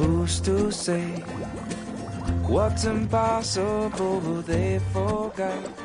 Who's to say what's impossible they forgot?